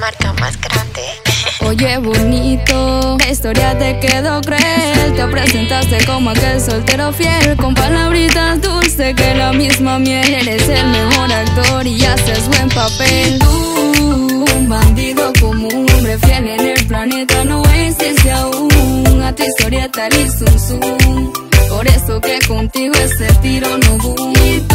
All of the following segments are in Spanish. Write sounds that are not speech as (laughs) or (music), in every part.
marca más grande. (laughs) Oye, bonito, la historia te quedó cruel. Te presentaste como aquel soltero fiel, con palabritas dulces que la misma miel. Eres el mejor actor y haces buen papel. Tú, un bandido como un hombre fiel en el planeta, no existe aún. A tu historia tal y. Por eso que contigo ese tiro no boom.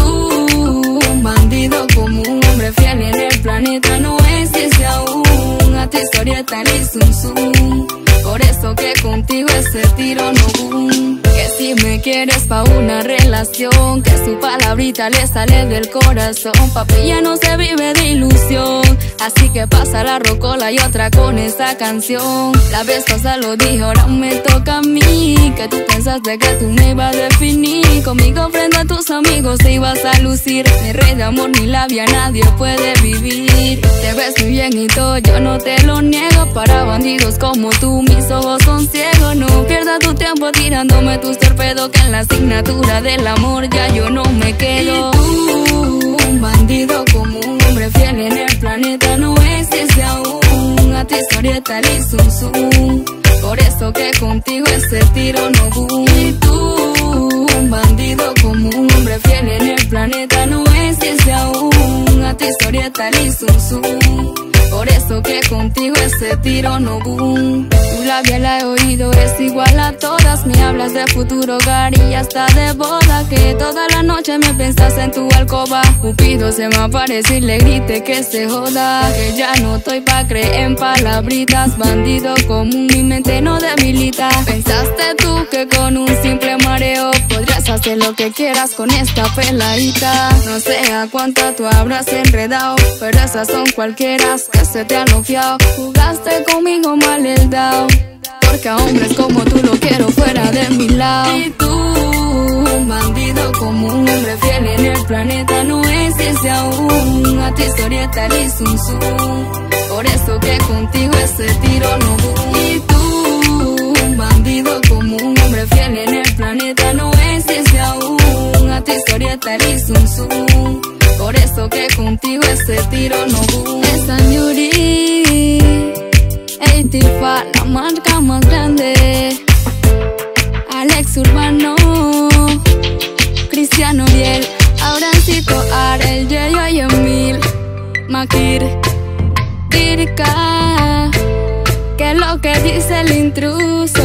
Por eso que contigo ese tiro no boom. Que si me quieres pa' una relación, que su palabrita le sale del corazón. Papi, ya no se vive de ilusión. Así que pasa la rocola y otra con esta canción. La vez pasada lo dije, ahora me toca a mí. Que tú pensaste que tú me ibas a definir. Conmigo frente a tus amigos te ibas a lucir. Ni rey de amor ni labia nadie puede vivir. Te ves muy bien y todo, yo no te lo niego. Para bandidos como tú, mis ojos son ciegos. No pierdas tu tiempo tirándome tus torpedos. Que en la asignatura del amor ya yo no me quedo. Y tú, un bandido como un hombre fiel en el planeta no existe aún. A tu historia tal y zum zum. Por eso que contigo ese tiro no boom. Y tú, un bandido como un hombre fiel en el planeta no existe aún. A tu historia tal y zum. Por eso que contigo ese tiro no boom. Tu la he oído, es igual a todas. Me hablas de futuro hogar y hasta de boda. Que toda la noche me pensas en tu alcoba. Cupido se me aparece y le grite que se joda. Que ya no estoy pa' creer en palabritas. Bandido común, mi mente no debilita. Hacer lo que quieras con esta peladita. No sé a cuánto tú habrás enredado, pero esas son cualquiera que se te han confiado. Jugaste conmigo mal el dao. Porque a hombres como tú lo quiero fuera de mi lado. Y tú, un bandido como un hombre fiel en el planeta, no existe aún. A tu y zum zum. Por eso que contigo ese tiro no Zum. Por eso que contigo ese tiro no boom. Esa Yuri, Tifa, la marca más grande. Alex Urbano, Cristiano Biel, Aurancito Arel, Yeyo y Emil, Makir, Dirka. Que es lo que dice el intruso.